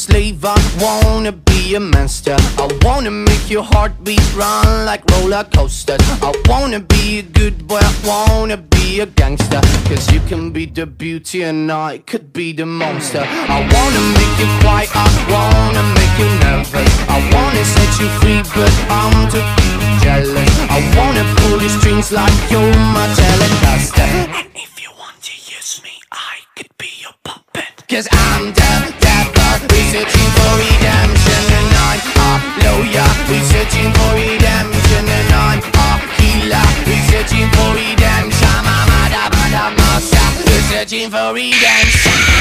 slave, I wanna be a master. I wanna make your heartbeat run like roller coasters. I wanna be a good boy, I wanna be a gangster. Cause you can be the beauty and I could be the monster. I wanna make you quiet, I wanna make you nervous. I wanna set you free, but I'm too jealous. I wanna pull your strings like you're my telecaster. And if you want to use me, I could be your puppet. Cause I'm the devil, searching for redemption.